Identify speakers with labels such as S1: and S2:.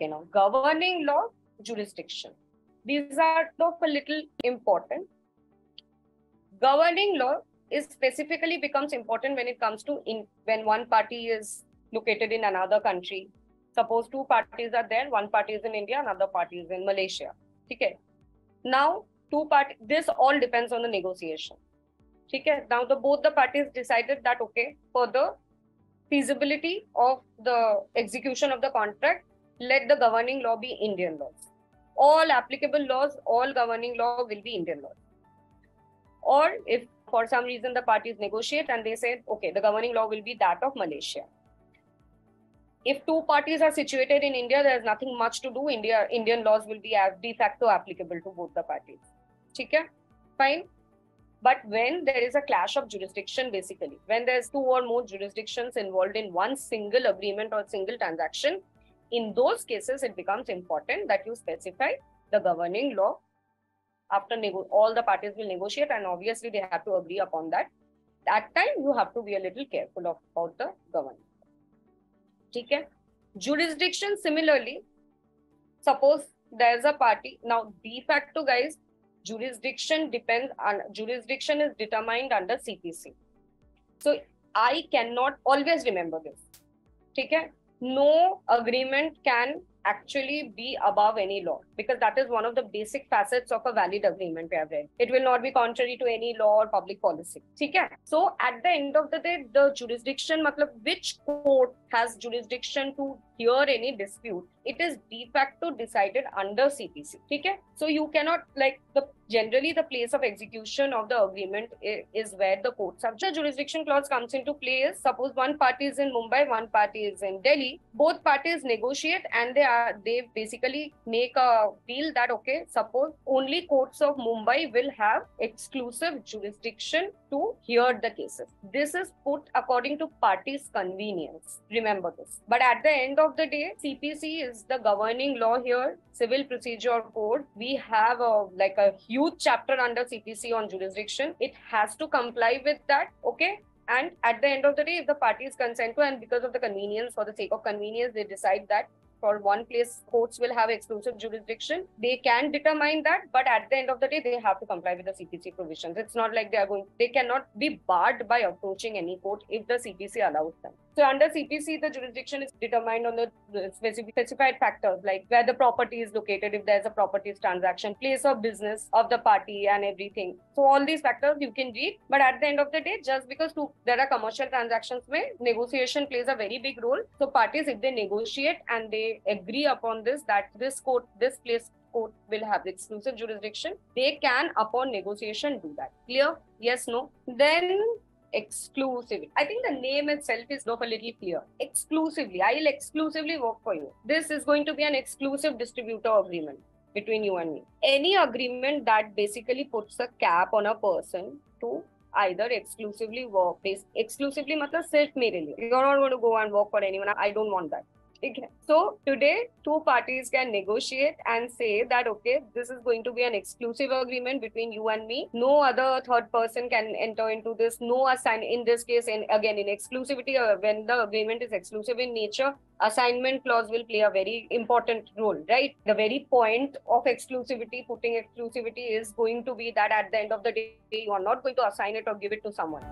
S1: Okay, now governing law, jurisdiction. These are of a little important. Governing law is specifically becomes important when it comes to in when one party is located in another country. Suppose two parties are there, one party is in India, another party is in Malaysia. Okay. Now, two party this all depends on the negotiation. Okay. Now the both the parties decided that okay, for the feasibility of the execution of the contract, let the governing law be Indian laws. All applicable laws, all governing law will be Indian laws. Or if for some reason the parties negotiate and they say, okay, the governing law will be that of Malaysia. If two parties are situated in India, there's nothing much to do. India Indian laws will be as de facto applicable to both the parties. Okay? Fine. But when there is a clash of jurisdiction, basically, when there's two or more jurisdictions involved in one single agreement or single transaction, in those cases, it becomes important that you specify the governing law. After all the parties will negotiate, and obviously they have to agree upon that. That time you have to be a little careful of, about the governing. Okay? Jurisdiction similarly, suppose there's a party now de facto guys jurisdiction depends on jurisdiction is determined under cpc so i cannot always remember this okay no agreement can actually be above any law because that is one of the basic facets of a valid agreement we have read. It will not be contrary to any law or public policy. Okay? So at the end of the day, the jurisdiction, which court has jurisdiction to hear any dispute, it is de facto decided under CPC. Okay? So you cannot like the generally the place of execution of the agreement is where the courts have. The jurisdiction clause comes into play is suppose one party is in Mumbai, one party is in Delhi. Both parties negotiate and they are they basically make a deal that okay, suppose only courts of Mumbai will have exclusive jurisdiction to hear the cases. This is put according to parties' convenience. Remember this. But at the end of the day, CPC is the governing law here. Civil Procedure Code. We have a like a huge chapter under CPC on jurisdiction. It has to comply with that. Okay. And at the end of the day, if the parties consent to, and because of the convenience, for the sake of convenience, they decide that for one place courts will have exclusive jurisdiction they can determine that but at the end of the day they have to comply with the cpc provisions. It's not like they are going they cannot be barred by approaching any court if the cpc allows them so under cpc the jurisdiction is determined on the specific, specified factors like where the property is located if there's a properties transaction place of business of the party and everything so all these factors you can read but at the end of the day just because to, there are commercial transactions where negotiation plays a very big role so parties if they negotiate and they agree upon this that this court, this place court will have exclusive jurisdiction, they can, upon negotiation, do that. Clear? Yes, no? Then exclusively. I think the name itself is not a little clear. Exclusively. I'll exclusively work for you. This is going to be an exclusive distributor agreement between you and me. Any agreement that basically puts a cap on a person to either exclusively work exclusively matlab sirf mere liye you're not going to go and work for anyone i don't want that. So today, two parties can negotiate and say that, okay, this is going to be an exclusive agreement between you and me. No other third person can enter into this. No assign in this case, and again, in exclusivity, uh, when the agreement is exclusive in nature, assignment clause will play a very important role, right? The very point of exclusivity, putting exclusivity is going to be that at the end of the day, you are not going to assign it or give it to someone.